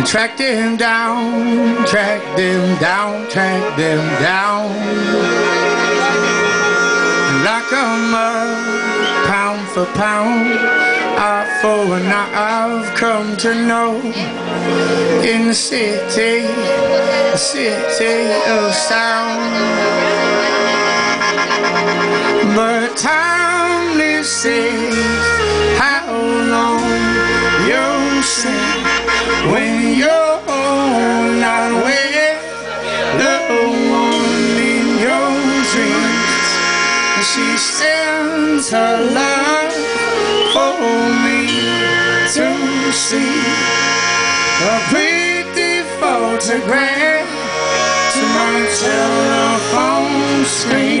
and track them down, track them down, track them down. And Like a mud, pound for pound, eye for eye, I've come to know. In the city, the city of sound. But time says how long you'll sing when you're not with the one in your dreams. She sends her love for me to see a pretty photograph to my telephone screen.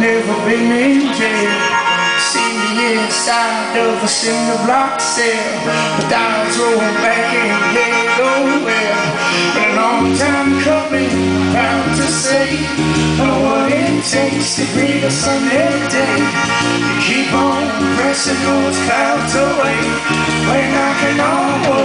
never been in jail. See me inside of a cinder block cell. The dials rolling back and head nowhere. Been a long time coming, proud to say Know what it takes to greet a Sunday day. You keep on pressing those clouds away. Wood every goddamn day